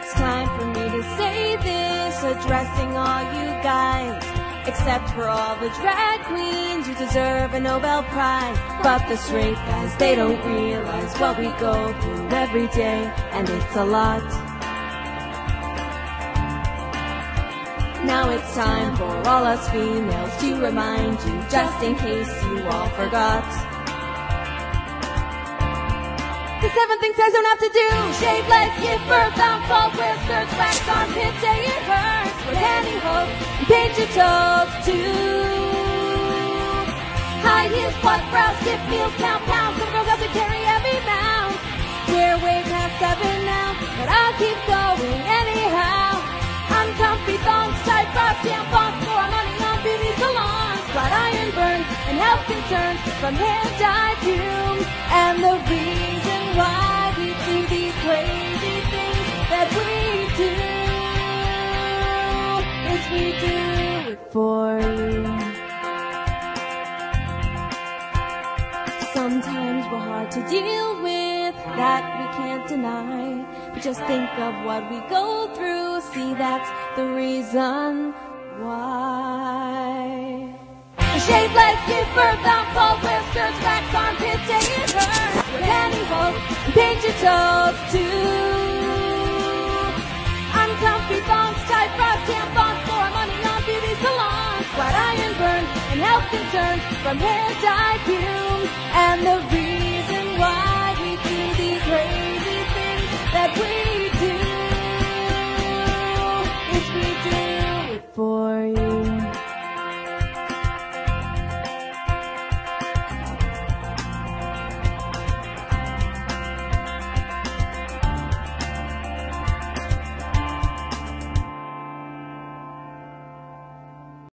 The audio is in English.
It's time for me to say this, addressing all you guys. Except for all the drag queens you deserve a Nobel Prize. But the straight guys, they don't realize what we go through every day, and it's a lot. Now it's time for all us females to remind you, just in case you all forgot. The seven things guys don't have to do. Shave legs, give birth, fall, wear skirts, wax armpit, say it hurts. Wear pantyhose, and paint your toes too. High heels, butt brows, stiff meals, count pounds. Some girls have to carry every pound. We're way past seven now, but I'll keep going anyhow. I'm Uncomfy thongs, tight bras, tampons, more money on beauty salons. Flat iron burns and health concerns from hair dye fumes. We do it for you. Sometimes we're hard to deal with, that we can't deny. But just think of what we go through, see that's the reason why. Shave legs, give fall, wear skirts, wax armpits, say it hurts. Wear pantyhose, paint your toes concerns from fumes. And the